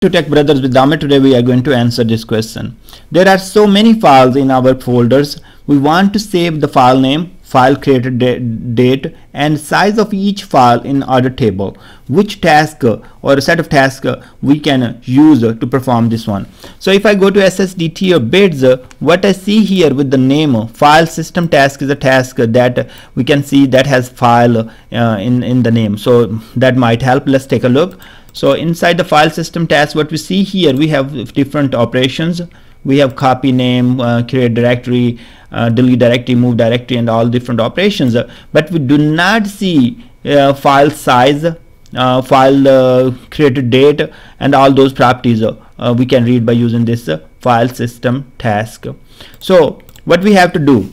to Tech Brothers with Damit. Today we are going to answer this question. There are so many files in our folders. We want to save the file name, file created date and size of each file in audit table. Which task or a set of tasks we can use to perform this one. So if I go to SSDT or bids, what I see here with the name file system task is a task that we can see that has file uh, in, in the name. So that might help. Let's take a look. So inside the file system task, what we see here, we have different operations. We have copy name, uh, create directory, uh, delete directory, move directory, and all different operations. but we do not see uh, file size, uh, file uh, created date, and all those properties uh, we can read by using this file system task. So what we have to do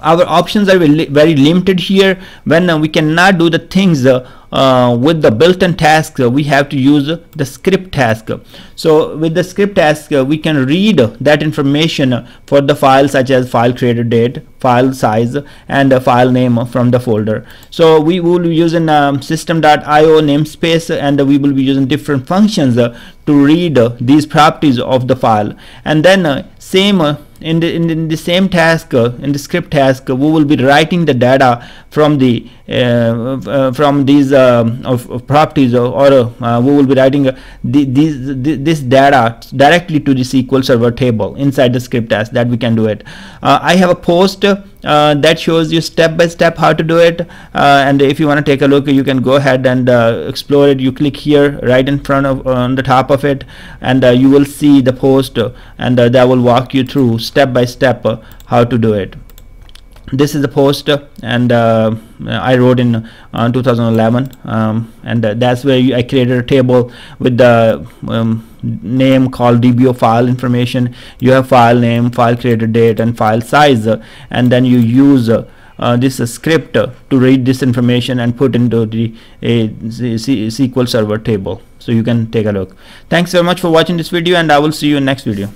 our options are very limited here. When uh, we cannot do the things uh, uh, with the built-in task uh, we have to use the script task. So with the script task we can read that information for the file such as file created date file size and file name from the folder. So we will be using um, system.io namespace and we will be using different functions to read these properties of the file. And then same in the, in, in the same task uh, in the script task we will be writing the data from the uh, uh, from these of, of, properties or, or uh, we will be writing the, these this data directly to the SQL Server table inside the script task that we can do it. Uh, I have a post uh, that shows you step by step how to do it. Uh, and if you want to take a look you can go ahead and uh, explore it. You click here right in front of on the top of it and uh, you will see the post and uh, that will walk you through step by step how to do it this is the post and uh, I wrote in uh, 2011 um, and uh, that's where I created a table with the um, name called DBO file information. You have file name file created date and file size and then you use uh, this script to read this information and put into the SQL Server table. So you can take a look. Thanks very much for watching this video and I will see you in next video